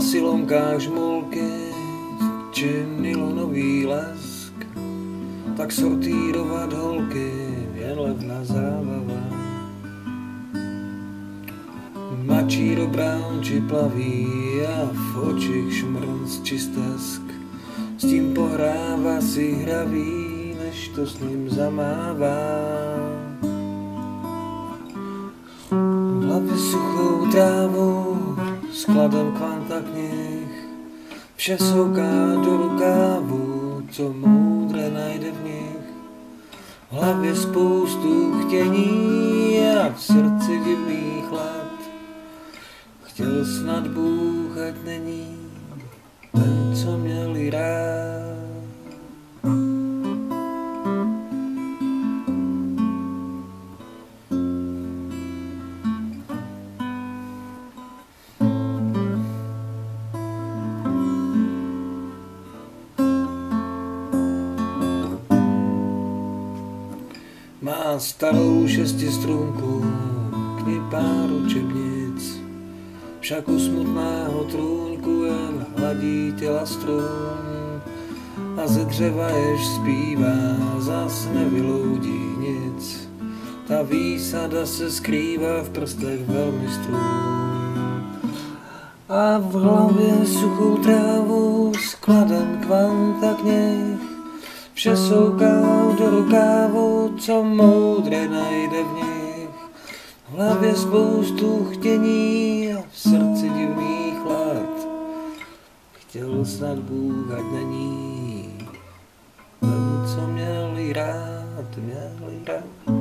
Na silonkách žmolky či nylonový lesk, tak sortírovat holky je levná zábava. Mačí do brán či plaví a v očích šmrnc či stesk. S tím pohrává si hraví, než to s ním zamává. V hlavě suchou trávu, skladem kvanta knih, vše souká do rukávu, co moudré najde v nich. V hlavě spoustu chtění a v srdci divný chlad. Chtěl snad Bůh, ať není ten, co měli rád. Má starou šestistrunku, k ní pár učebnic, však u smutného trůňku jen hladí těla strun a ze dřeva jež zpívá, zas nevyloudí nic. Ta výsada se skrývá v prstech velmi strun. A v hlavě suchou trávu skladem kvanta knih, vše souká do rukávu, co moudré najde v nich. V hlavě spoustu chtění a v srdci divný chlad. Chtěl snad Bůh, ať není co měl rád, měl rád.